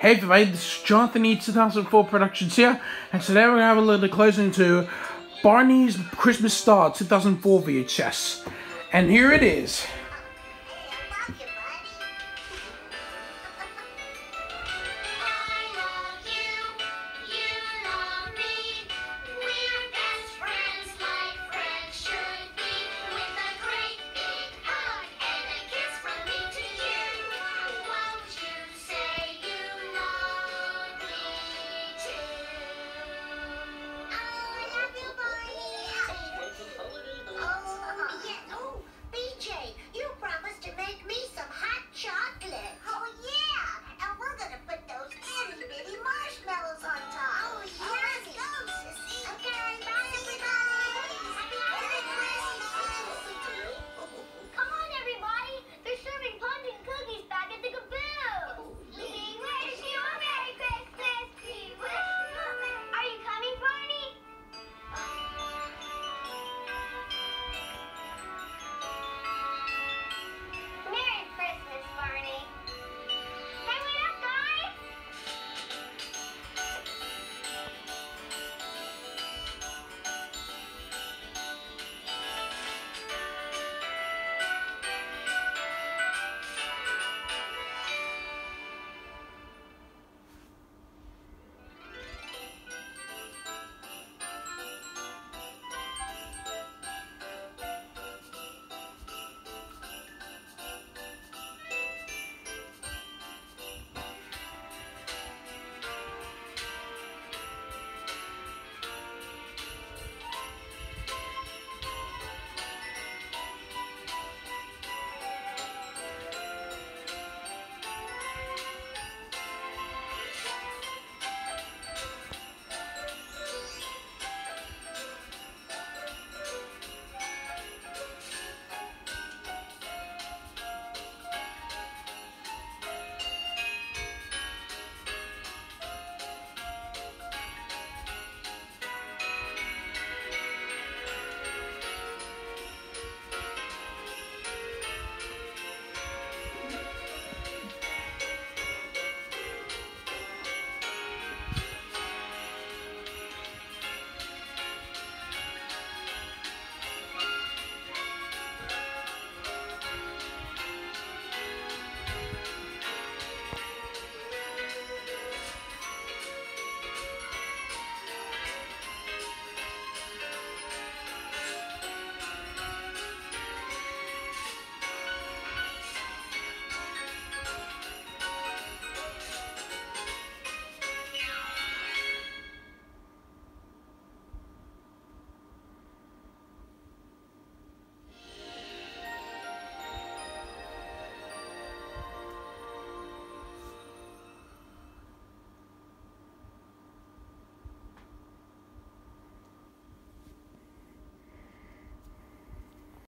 Hey everybody, this is Jonathan E 2004 Productions here, and today we're going to have a little closing to Barney's Christmas Star 2004 VHS. And here it is.